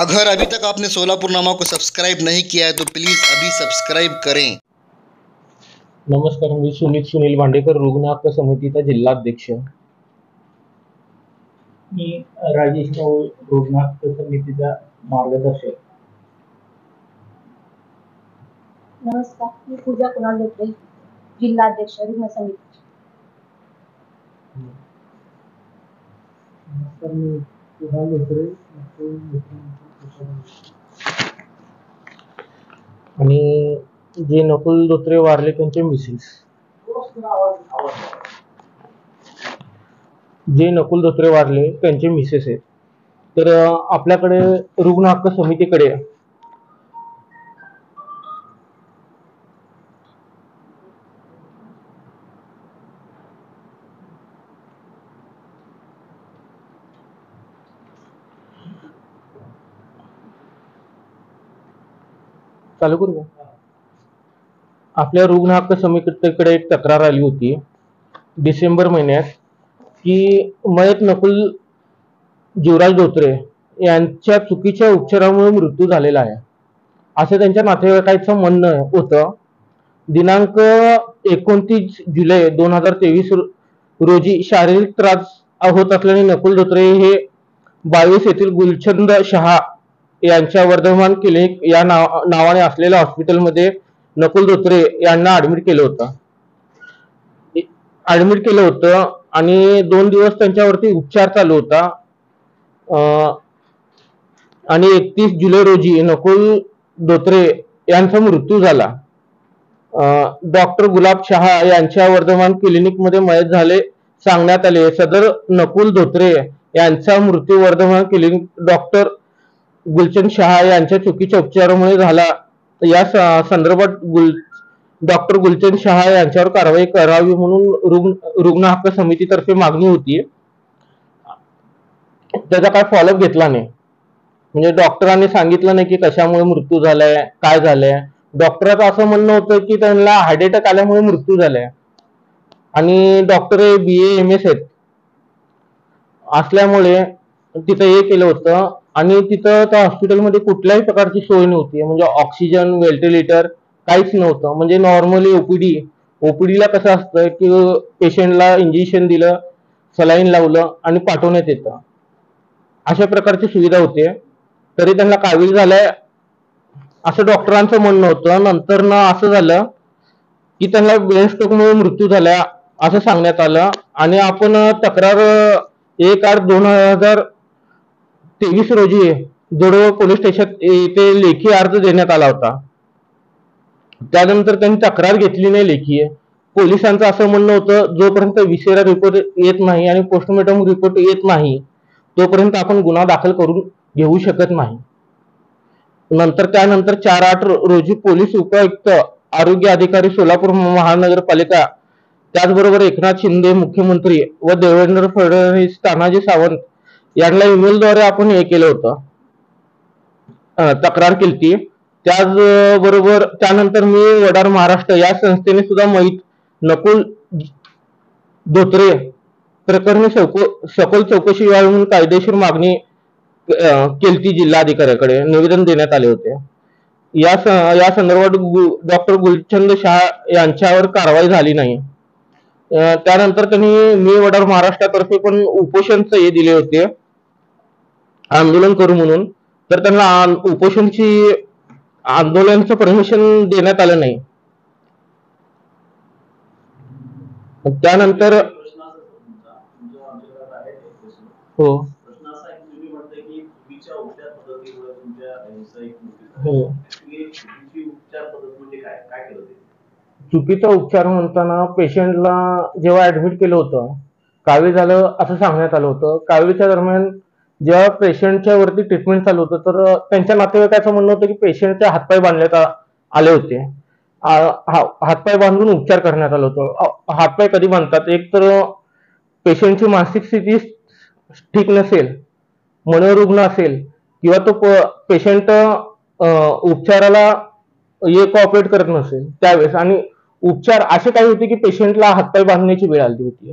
अगर अभी तक आपने सोलापुर नामा को सब्सक्राइब नहीं किया है तो प्लीज़ अभी सब्सक्राइब करें। नमस्कार मी सुनीत सुनील भांडेकर रुग्ण हक्क समितीचा जिल्हाध्यक्ष. मी राजेश राऊळ रुग्णालय समितीचा मार्गदर्शक. नमस्कार मी पूजा कुणाल धोत्रे जिल्हाध्यक्ष रुग्ण समिती नमस्कार मी कुणाल धोत्रे आणि जे नकुल धोत्रे वारले त्यांचे मिसेस जे नकुल धोत्रे वारले त्यांचे मिसेस आहेत. तर आपल्याकडे रुग्ण हक्क समितीकडे चालू करू का? आपल्या रुग्ण हक्क समितीकडे एक तक्रार आली होती डिसेंबर महिन्यात की मयत नकुल जीवराज धोत्रे यांच्या चुकीच्या उपचारामुळे मृत्यू झालेला आहे. असं त्यांच्या नातेवाईकांचं म्हणणं होतं. दिनांक एकोणतीस जुलै दोन हजार तेवीस रोजी शारीरिक त्रास होत असल्याने नकुल धोत्रे हे बावीस येथील गुलचंद शहा यांच्या वर्धमान क्लिनिक या नाव नावाने असलेल्या हॉस्पिटलमध्ये नकुल धोत्रे यांना ऍडमिट केलं होतं. ऍडमिट केलं होतं आणि दोन दिवस त्यांच्यावरती उपचार चालू होता. आणि एकतीस जुलै रोजी नकुल धोत्रे यांचा मृत्यू झाला. डॉक्टर गुलाब शहा यांच्या वर्धमान क्लिनिकमध्ये मयत झाले सांगण्यात आले. सदर नकुल धोत्रे यांचा मृत्यू वर्धमान क्लिनिक डॉक्टर गुलचंद शहा यांच्या चुकीच्या उपचारामुळे झाला. या संदर्भात गुल डॉक्टर गुलचंद शहा यांच्यावर कारवाई करावी म्हणून रुग्ण रुग्ण हक्क समितीतर्फे मागणी होती. त्याचा काय फॉलोअप घेतला नाही. म्हणजे डॉक्टरांनी सांगितलं नाही की कशामुळे मृत्यू झालाय काय झालंय. डॉक्टरांचं असं म्हणणं होतं की त्यांना हार्ट अटॅक आल्यामुळे मृत्यू झालाय. आणि डॉक्टर हे बी एम एस आहेत. असल्यामुळे तिथं हे केलं होतं आणि तिथं त्या हॉस्पिटलमध्ये कुठल्याही प्रकारची सोय नव्हती. म्हणजे ऑक्सिजन व्हेंटिलेटर काहीच नव्हतं. म्हणजे नॉर्मली ओपीडी ओपीडीला कसं असतं की पेशंटला इंजेक्शन दिलं सलाईन लावलं आणि पाठवण्यात येतं. अशा प्रकारची सुविधा होते. तरी त्यांना कावीळ झालंय असं डॉक्टरांचं म्हणणं होतं. नंतर ना असं झालं की त्यांना ब्रेन स्ट्रोकमुळे मृत्यू झाला असं सांगण्यात आलं. आणि आपण तक्रार एक आठ दोन हजार तेवीस रोजी जोडव पोलीस स्टेशन येथे लेखी अर्ज देण्यात आला होता. त्यानंतर त्यांनी तक्रार घेतली नाही लेखी. पोलिसांचं असं म्हणणं होतं जोपर्यंत विसेरा रिपोर्ट येत नाही आणि पोस्टमॉर्टम रिपोर्ट येत नाही तोपर्यंत आपण गुन्हा दाखल करून घेऊ शकत नाही. नंतर त्यानंतर चार आठ रोजी पोलीस उपायुक्त आरोग्य अधिकारी सोलापूर महानगरपालिका त्याचबरोबर एकनाथ शिंदे मुख्यमंत्री व देवेंद्र फडणवीस तानाजी सावंत यांना ईमेलद्वारे आपण हे केलं होतं. तक्रार केली त्याचबरोबर त्यानंतर मी वडार महाराष्ट्र या संस्थेने सुद्धा मोहित नकुल धोत्रे प्रकरणी चौक सखोल चौकशी व्हावी म्हणून कायदेशीर मागणी केलती जिल्हाधिकाऱ्याकडे. निवेदन देण्यात आले होते. या या संदर्भात डॉक्टर गुलचंद शहा यांच्यावर कारवाई झाली नाही. त्यानंतर त्यांनी मी वडार महाराष्ट्रातर्फे पण उपोषणचं हे दिले होते. आंदोलन करू म्हणून तर त्यांना उपोषणची आंदोलनाचं परमिशन देण्यात आलं नाही. त्यानंतर हो. हो. चुकीचा उपचार म्हणताना पेशंटला जेव्हा ऍडमिट केलं होतं कावी झालं असं सांगण्यात आलं होतं. कावीच्या दरम्यान जेव्हा पेशंटच्या वरती ट्रीटमेंट चालू होतं तर त्यांच्या नातेवाईकाचं म्हणणं होतं की पेशंटचे हातपाय बांधण्यात आले होते. हा- हातपाय बांधून उपचार करण्यात आला होतो. हातपाय कधी बांधतात? एक तर पेशंटची मानसिक स्थिती ठीक नसेल मनोरुग्ण असेल किंवा तो पेशंट उपचाराला हे कॉपरेट करत नसेल त्यावेळेस. आणि उपचार असे काही होते की पेशंटला हातपाय बांधण्याची वेळ आली होती.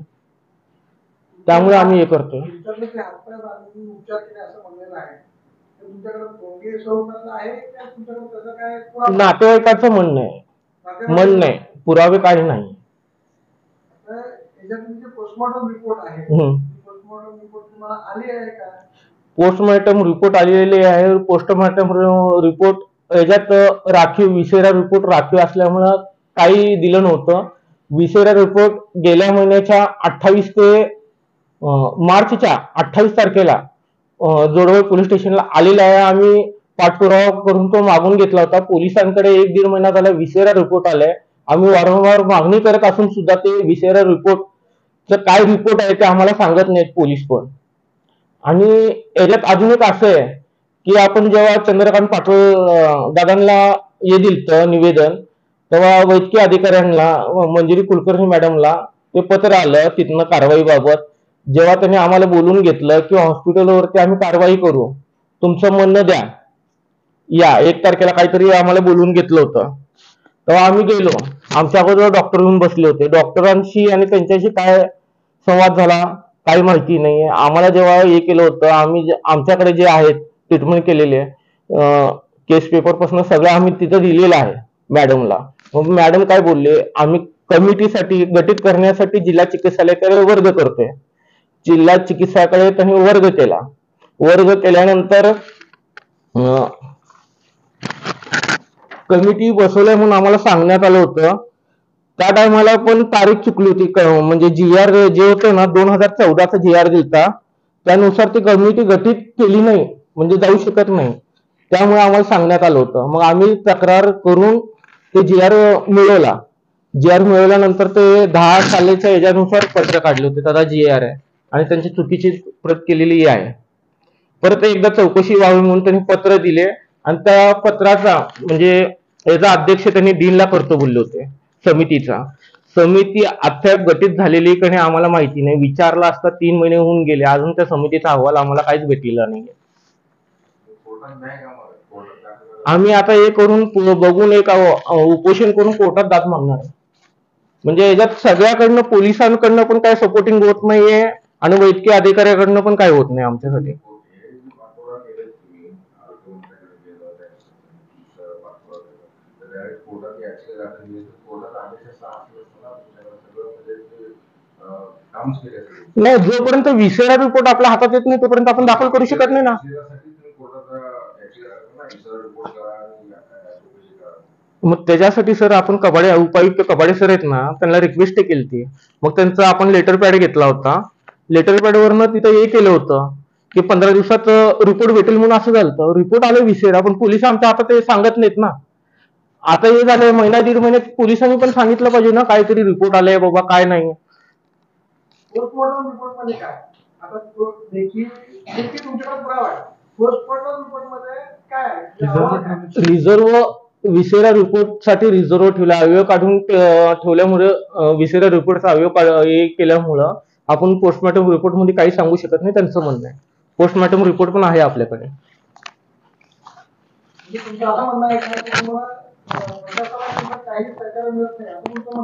त्यामुळे आम्ही हे करतो? नातेवाईकाचं म्हणणं आहे. म्हणणं आहे. पुरावे काही नाही. पोस्टमॉर्टम रिपोर्ट आलेले आहे. पोस्टमॉर्टम रिपोर्ट याच्यात राखीव विसेरा रिपोर्ट राखीव असल्यामुळं काही दिलं नव्हतं. विसेरा रिपोर्ट गेल्या महिन्याच्या अठ्ठावीस ते मार्चच्या अठ्ठावीस तारखेला जोडवळ पोलीस स्टेशनला आलेला आहे. आम्ही पाठपुरावा करून तो मागून घेतला होता. पोलिसांकडे एक दीड महिना झाला विसेरा रिपोर्ट आलाय. आम्ही वारंवार मागणी करत असून सुद्धा ते विसेरा रिपोर्ट काय रिपोर्ट आहे ते आम्हाला सांगत नाहीत पोलीस पण. आणि याच्यात अजून एक असं आहे की आपण जेव्हा चंद्रकांत पाटील दादांना हे दिलतं निवेदन तेव्हा वैद्यकीय अधिकाऱ्यांना मंजुरी कुलकर्णी मॅडमला ते पत्र आलं तिथनं कारवाईबाबत. जेव्हा त्यांनी आम्हाला बोलून घेतलं की हॉस्पिटलवरती आम्ही कारवाई करू तुमचं म्हणणं द्या. या एक तारखेला काहीतरी आम्हाला बोलून घेतलं होतं. तेव्हा आम्ही गेलो. आमच्या अगोदर डॉक्टर येऊन बसले होते. डॉक्टरांशी आणि त्यांच्याशी काय संवाद झाला काही माहिती नाही आम्हाला जेव्हा हे केलं होतं आम्ही जे- आमच्याकडे जे आहेत ट्रीटमेंट केलेले केस पेपरपासून सगळं आम्ही तिथं दिलेलं आहे मॅडमला मग मॅडम काय बोलले आम्ही कमिटीसाठी गठीत करण्यासाठी जिल्हा चिकित्सालयाकडे वर्ग करतोय. जिल्हा चिकित्सालयाकडे त्यांनी वर्ग केला. वर्ग केल्यानंतर अं, कमिटी बसवलंय म्हणून आम्हाला सांगण्यात आलं होतं. त्या टायमाला पण तारीख चुकली होती म्हणजे जी आर जे होतं ना दोन हजार चौदाचा जी आर दिलता. त्यानुसार ती कमिटी गठीत केली नाही म्हणजे जाऊ शकत नाही. त्यामुळे आम्हाला सांगण्यात आलं होतं. मग आम्ही तक्रार करून ते जी आर मिळवला. जी आर मिळवल्यानंतर ते दहा सालेच्या याच्यानुसार पत्र काढले होते. त्याचा जी आर आहे. आणि त्यांची चुकीची प्रत केलेली आहे. परत एकदा चौकशी व्हावी म्हणून त्यांनी पत्र दिले आणि त्या पत्राचा म्हणजे याचा अध्यक्ष त्यांनी डीनला करतो बोलले होते समितीचा. समिती अद्याप गठीत झालेली कडे नाही आम्हाला माहिती नाही. विचारला असता तीन महिने होऊन गेले. अजून त्या समितीचा अहवाल आम्हाला काहीच भेटलेला नाही आम्ही आता हे करून बघून एक उपोषण करून कोर्टात दाद मागणार म्हणजे याच्यात सगळ्याकडनं पोलिसांकडनं पण काय सपोर्टिंग होत नाहीये. आणि वैद्यकीय अधिकाऱ्याकडनं पण काय होत नाही आमच्यासाठी. नाही जोपर्यंत विसेरा रिपोर्ट आपल्या हातात येत नाही तोपर्यंत आपण दाखल करू शकत नाही ना. मग त्याच्यासाठी सर आपण कबाडे उपायुक्त कबाडे सर आहेत ना त्यांना रिक्वेस्ट केली ती मग त्यांचा आपण लेटर पॅड घेतला होता. लेटर पॅड वरनं तिथं हे केलं होतं की पंधरा दिवसात रिपोर्ट भेटेल म्हणून असं झालं रिपोर्ट आलं विसेरा पण पोलीस आमच्या हातात ते सांगत नाहीत ना. आता हे झालं महिना दीड महिन्यात पोलिसांनी पण सांगितलं पाहिजे ना काहीतरी रिपोर्ट आलाय बाबा काय नाही. आता. रिझर्व विसेरा रिपोर्टसाठी रिझर्व ठेवला. अवयव काढून ठेवल्यामुळे विसेरा रिपोर्टचा अवयव हे केल्यामुळं आपण पोस्टमॉर्टम रिपोर्टमध्ये काही सांगू शकत नाही त्यांचं म्हणणं आहे. पोस्टमॉर्टम रिपोर्ट पण आहे आपल्याकडे. म्हणजे.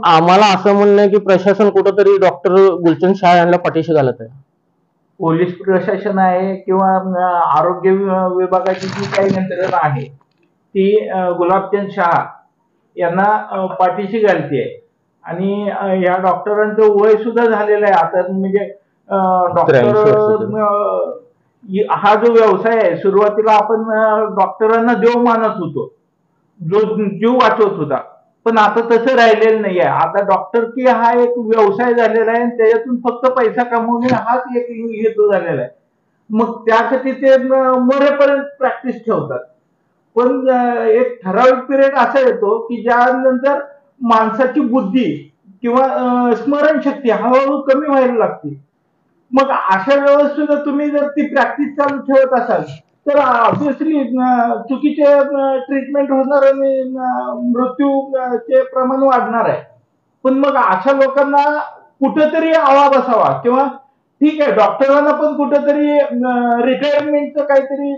आम्हाला असं म्हणणं आहे की प्रशासन कुठंतरी डॉक्टर गुलचंद शाह यांना पाठीशी घालत आहे. पोलीस प्रशासन आहे किंवा आरोग्य विभागाची जी काही यंत्रणा आहे ती गुलाबचंद शहा यांना पाठीशी घालते आणि या डॉक्टरांचं वय सुद्धा झालेलं आहे. आता म्हणजे डॉक्टर 83 वर्षाचे. अं, इ- हा जो व्यवसाय आहे सुरुवातीला आपण डॉक्टरांना देव मानत होतो. जो जीव वाचवत होता. पण आता तसं राहिलेलं नाही आहे. आता डॉक्टर की हा एक व्यवसाय झालेला आहे आणि त्याच्यातून फक्त पैसा कमवणे हाच एक हेतू झालेला आहे. मग त्यासाठी ते मरेपर्यंत प्रॅक्टिस ठेवतात. पण एक ठराविक पिरियड असा येतो की ज्यानंतर माणसाची बुद्धी किंवा स्मरणशक्ती हळूहळू कमी व्हायला लागते. मग अशा वेळेस सुद्धा तुम्ही जर ती प्रॅक्टिस चालू ठेवत असाल तर ऑब्विसली चुकीचे ट्रीटमेंट होणार आणि मृत्यूचे प्रमाण वाढणार आहे. पण मग अशा लोकांना कुठेतरी आवा बसावा किंवा ठीक आहे डॉक्टरांना पण कुठेतरी रिटायरमेंटचं काहीतरी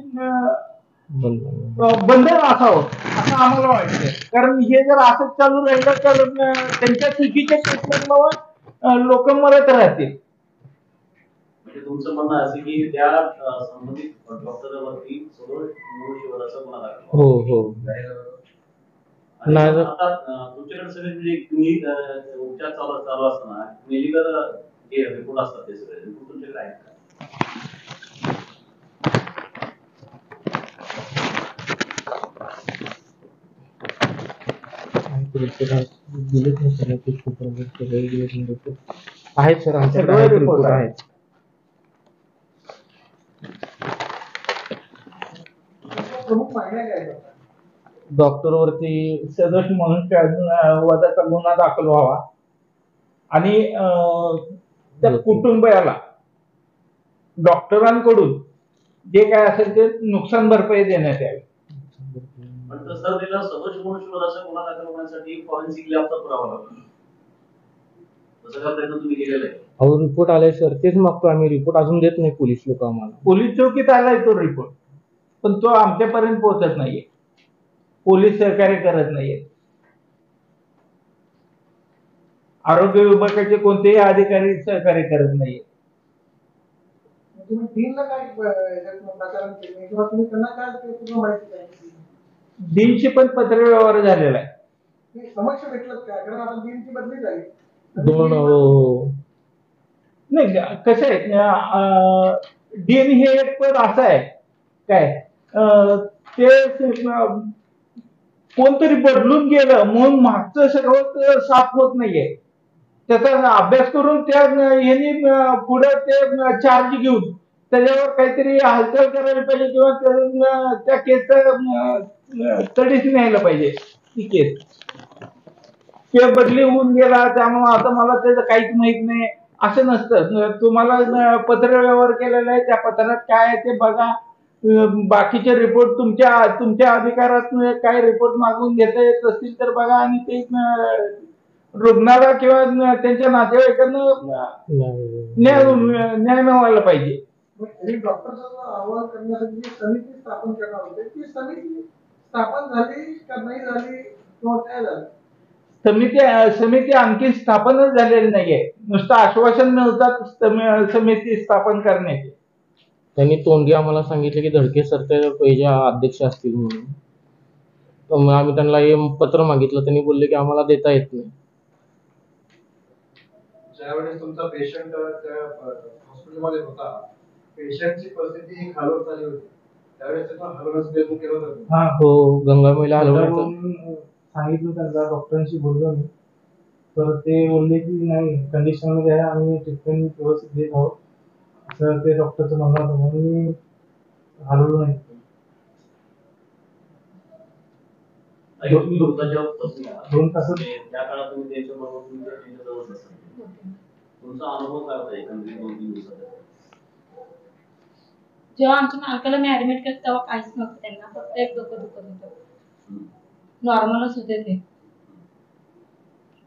बंधन असावं. असं आम्हाला वाटतं कारण हे जर असंच चालू राहिलं तर त्यांच्या चुकीच्या ट्रीटमेंटमुळे लोक मरत राहतील. म्हणजे तुमचं म्हणणं असं की त्या संबंधित डॉक्टरवरती सदोष मनुष्यवधाचा गुन्हा दाखल हो हो. तुमच्याकडे सगळे म्हणजे तुम्ही उपचार चालू चालू असताना मेडिकल जे रिपोर्ट असतात ते सगळे? रिपोर्ट तुमच्याकडे आहेत का दिलेच नाही सर नक्कीच supervisor सगळे दिलेत नाही report. आहेत सर आमच्याकडे सगळे आहेत? डॉक्टर वरती सदोष मनुष्य वधाचा गुन्हा दाखल व्हावा. आणि त्या कुटुंबियाला डॉक्टरांकडून जे काय असेल ते नुकसान भरपाई देण्यात यावी. तसं तिला सदोष गुन्हा दाखल होण्यासाठी फॉरेन्सिक लॅबचा पुरावा लागतो. तसं काय प्रयत्न तुम्ही केलेला आहे. अहो रिपोर्ट आलाय सर तेच मागतो आम्ही. रिपोर्ट अजून देत नाही पोलीस लोक आम्हाला. पोलीस चौकीत आलाय तो रिपोर्ट पण तो आमच्यापर्यंत पोहोचत नाहीये. पोलीस सहकार्य करत नाहीये. आरोग्य विभागाचे कोणतेही अधिकारी सहकार्य करत नाहीये. तुम्ही डीनला काय अं, याच्यात प्रकरण केले? किंवा तुम्ही त्यांना काय ते पूर्ण माहिती सांगितली दिनशी पण पत्र व्यवहार झालेला आहे. ते समक्ष भेटलं काय कारण आता डीनची बदली झाली दोन हो, हो. नाही कसं आहे डीन हे एक पद असं आहे. काय? अं, ते अं, कोणतरी बदलून गेलं म्हणून मागचं सगळं साफ होत नाहीये. त्याचा अभ्यास करून त्या यांनी पुढे ते चार्ज घेऊन त्याच्यावर काहीतरी हालचाल करायला पाहिजे किंवा त्या- केसचा स्टडीज न्यायला पाहिजे. ती केस. ते बदली होऊन गेला त्यामुळे आता मला त्याचं काहीच माहीत नाही. असं नसतं. तुम्हाला पत्र व्यवहार केलेला आहे त्या पत्रात काय आहे ते बघा. बाकीचे रिपोर्ट तुमच्या तुमच्या अधिकारात काय रिपोर्ट मागून घेता येत असतील तर बघा आणि ते रुग्णाला किंवा त्यांच्या नातेवाईकांना. न्याय न्याय मिळवायला पाहिजे. मग तरी डॉक्टरचा अहवाल करण्यासाठी जी समिती स्थापन करणार होते ती समिती स्थापन झाली का नाही झाली किंवा काय झालं? समिती समिती आणखी स्थापनच झालेली नाहीये. नुसतं आश्वासन मिळतात सम- समिती स्थापन करण्याचे. त्यांनी तोंडी आम्हाला सांगितले की धडके सर ते पहिजे अध्यक्ष असतील म्हणून. आम्ही त्यांना हे पत्र मागितलं. त्यांनी बोलले की आम्हाला देता येत नाही. ज्यावेळेस तुमचा पेशंट त्या हॉस्पिटलमध्ये होता पेशंटची परिस्थिती ही खालवत चालली होती. त्यावेळेस त्याचा हलवण्याचा प्रयत्न केला होता हा हो हलवण्याचं. सांगितलं त्यांना डॉक्टरांशी बोललो मी. तर ते बोलले की नाही कंडिशनमध्ये आहे आम्ही ट्रीटमेंट व्यवस्थित देत आहोत. असं ते डॉक्टरचं म्हणणं होतं म्हणून मी हलवलो नाही. आणि तुम्ही. दोन तासात म्हणजे त्या काळात तुम्ही त्यांच्याबरोबर तुमच्या त्यांच्याजवळच असाल तुमचा अनुभव काय होता एकंदरीत दोन तीन दिवसाचा जेव्हा आमच्या मालकाला मी ऍडमिट केलं तेव्हा काहीच नव्हतं त्यांना. फक्त एक डोकं दुखत होतं. नॉर्मलच होते ते.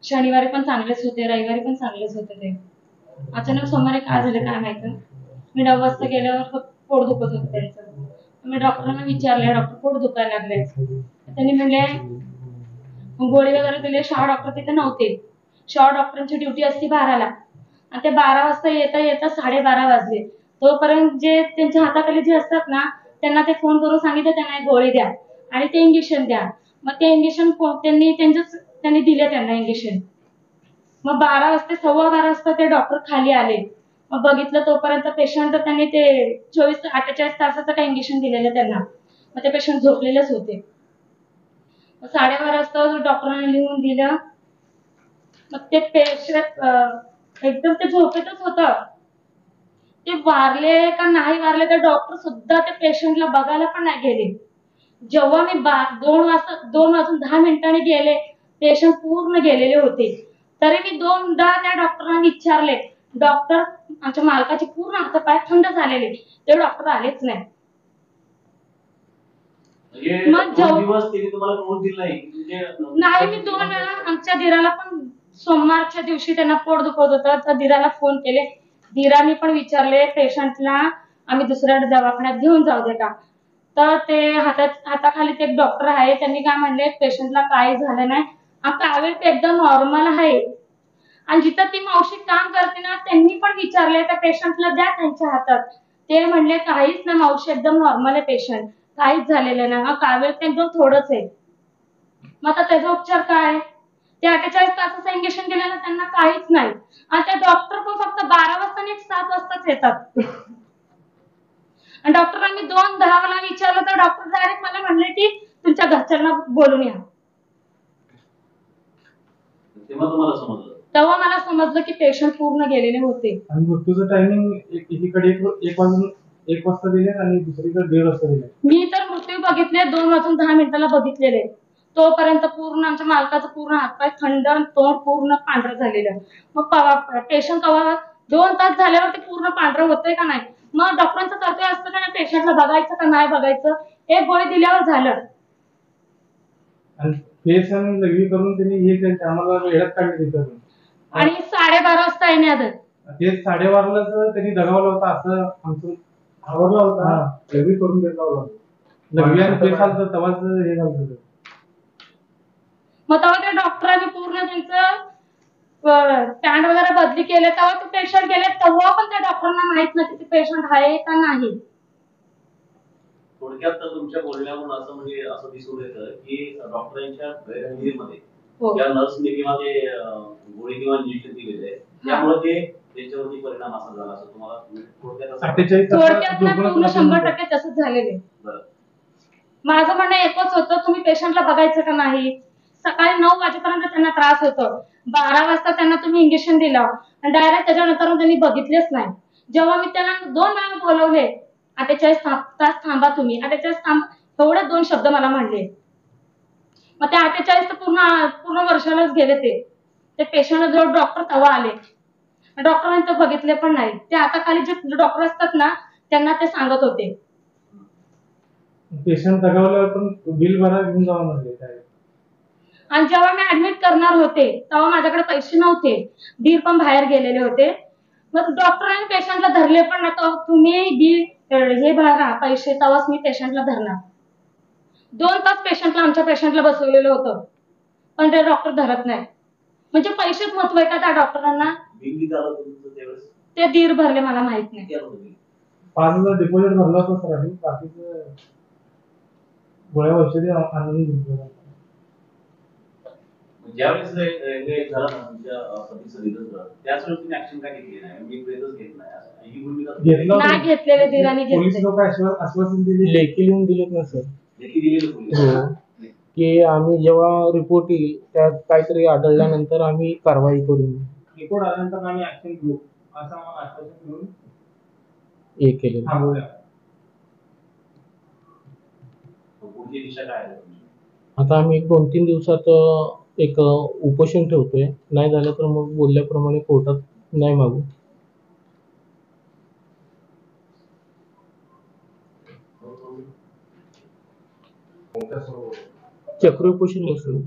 शनिवारी पण चांगलेच होते रविवारी पण चांगलेच होते ते. अचानक सोमवारी काय झालं काय माहीत? मी नऊ वाजता गेल्यावर पोट दुखत होतं त्यांचं. मी डॉक्टरांना विचारले डॉक्टर पोट दुखायला लागले त्यांनी म्हणले गोळी वगैरे दिले शाह डॉक्टर तिथे नव्हते. शाह डॉक्टरांची ड्युटी असते बाराला. आणि ते बारा वाजता येता येता साडेबारा वाजले. तोपर्यंत जे त्यांच्या हाताखाली जे असतात ना त्यांना ते फोन करून सांगितलं त्यांना गोळी द्या आणि ते इंजेक्शन द्या. मग ते इंजेक्शन त्यांनी त्यांच्याच त्यांनी दिले त्यांना इंजेक्शन मग बारा वाजता सव्वा बारा वाजता ते डॉक्टर खाली आले. मग बघितलं तोपर्यंत पेशंट त्यांनी ते चोवीस अठ्ठेचाळीस तासाचं काही इंजेक्शन दिलेलं त्यांना. मग ते पेशंट झोपलेलेच होते. मग साडेबारा वाजता डॉक्टरांनी लिहून दिलं मग ते पेशंट एकदम ते झोपेतच होतं. ते वारले का नाही वारले तर डॉक्टर सुद्धा त्या पेशंटला बघायला पण नाही गेले. जेव्हा मी बा दोन वाजता दोन वाजून दहा मिनिटांनी गेले पेशंट पूर्ण गेलेले होते. तरी मी दोनदा त्या डॉक्टरांना विचारले डॉक्टर आमच्या मालकाचे पूर्ण हातपाय थंड झालेले. ते डॉक्टर आलेच नाही. म्हणजे मग म्हणजे नाही मी दोन वेळा आमच्या दिराला पण सोमवारच्या दिवशी त्यांना पोट दुखत होतं तर दिराला फोन केले. दिराने पण विचारले पेशंटला आम्ही दुसऱ्या दवाखान्यात घेऊन जाऊ दे का? तर ते हातात हाताखाली ते एक डॉक्टर आहे त्यांनी काय म्हणले पेशंटला काही झालं नाही. आता आवेल ते एकदम नॉर्मल आहे. आणि जिथं ती मावशी काम करते ना त्यांनी पण विचारले त्या पेशंटला द्या त्यांच्या हातात. ते म्हणले काहीच ना मावशी एकदम नॉर्मल आहे पेशंट. काहीच झालेलं नाही. हा कावेळ ते एकदम थोडंच आहे. मग आता त्याचा उपचार काय? ते अठ्ठेचाळीस तासाचं इंजेक्शन दिलं ना त्यांना काहीच नाही. आणि ते डॉक्टर पण फक्त बारा वाजता आणि सात वाजताच येतात. आणि डॉक्टरांनी दोन दहा मला विचारलं तर डॉक्टर डायरेक्ट मला म्हणले की तुमच्या घरच्यांना बोलून या. तेव्हा तुम्हाला समजलं? तेव्हा मला समजलं की पेशंट पूर्ण गेलेले होते. आणि मृत्यूचं टायमिंग एकीकडे एक एक वाजून एक वाजता दिले आणि दुसरीकडे दीड वाजता दिले मी तर मृत्यू बघितले दोन वाजून दहा मिनिटाला बघितलेले. तोपर्यंत पूर्ण आमच्या मालकाचं पूर्ण हातपाय थंड आणि तोंड पूर्ण पांढरं झालेलं. मग पेशंट कवा दोन तास झाल्यावर ते पूर्ण पांढरं होतंय का नाही? मग डॉक्टरांचं कर्तव्य असतं का नाही पेशंटला बघायचं का नाही बघायचं? एक गोळी दिल्यावर झालं. आणि लघवी करून त्यांनी हे केलं, आम्हाला वेळात काढले तिथं आणि साडेबारा वाजता येण्यात ते साडेबारालाच त्यांनी दगावलं होतं असं आमचं आवडला होता? लघवी करून घेतला होता लघवी आणि फेस आलं तर तेव्हाच हे झालं होतं. मग तेव्हा त्या डॉक्टरांनी पूर्ण त्यांचं पॅन्ट वगैरे बदली केले. तेव्हा ते पेशंट गेले तेव्हा पण त्या डॉक्टरांना माहीत नाही की पेशंट आहे का नाही. थोडक्यात तर तुमच्या बोलण्यावरून असं म्हणजे असं दिसून येतं की डॉक्टरांच्या गैरहजेरीमध्ये हो. त्या नर्सने किंवा ते गोळी किंवा इंजेक्शन दिलेले त्यामुळे ते त्यांच्यावरती परिणाम असा झाला असं तुम्हाला थोडक्यात अठ्ठेचाळीस थोडक्यात पूर्ण तासात शंभर टक्के तसंच झालेले बरं. माझं म्हणणं एकच होतं तुम्ही पेशंटला बघायचं का नाही? सकाळी नऊ वाजेपर्यंत त्यांना त्रास होतो. बारा वाजता त्यांना तुम्ही इंजेक्शन दिलं. आणि डायरेक्ट त्याच्यानंतर त्यांनी बघितलेच नाही. जेव्हा मी त्यांना दोन वेळा बोलवले अठ्ठेचाळीस तास थांबा तुम्ही. अठ्ठेचाळीस थांब. एवढे दोन शब्द मला म्हणले. मग ते अठ्ठेचाळीस तर पूर्ण पूर्ण वर्षालाच गेले ते. ते पेशंट जवळ डॉक्टर तेव्हा आले. डॉक्टरांनी ते बघितले पण नाही. ते आता खाली जे डॉक्टर असतात ना त्यांना ते सांगत होते. पेशंट दगावल्यावर पण बिल भरा घेऊन जावं म्हणले काय आणि जेव्हा मी ऍडमिट करणार होते तेव्हा माझ्याकडे पैसे नव्हते. दीर पण बाहेर गेलेले होते. मग डॉक्टरांनी पेशंटला धरले पण तेव्हा तुम्ही बिल हे भरा पैसे तेव्हाच मी पेशंटला धरणार. दोन तास पेशंटला आमच्या पेशंटला बसवलेलं होतं. पण ते डॉक्टर धरत नाही. म्हणजे पैसेच महत्त्व आहे का त्या डॉक्टरांना बिल किती आलं तुमचं त्यावेळेस? ते दीर भरले मला माहीत नाही? पाच हजार डिपॉझिट भरला होता सर आम्ही बाकीचं गोळ्या औषधी आणून घेतलं ज्यावेळेस हे झालं ना तुमच्या अं, पतीचं निधन झालं. त्याच वेळेस तुम्ही ऍक्शन का घेतली नाही? मी ब्रेकच घेत नाही. असं ही भूमिका तुम्ही घेतलं होतं. नाही घेतलेले दीराने पोलीस घेतले लोक आश्वासन दिले. लेखी लिहून दिलेत ना सर. लेखी दिलेली पोलीस. हो. की आम्ही जेव्हा रिपोर्ट येईल त्यात काहीतरी आढळल्यानंतर आम्ही कारवाई करू. रिपोर्ट आल्यानंतर आम्ही ऍक्शन घेऊ. असं आम्हाला आश्वासन हे केलेलं. थांबवलं. पुढची दिशा काय आहे तुमची? आता आम्ही एक दोन तीन दिवसात अ, एक उपोषण ठेवतोय. नाही झालं तर मग बोलल्याप्रमाणे कोर्टात नाही मागू. चक्र उपोषण बसू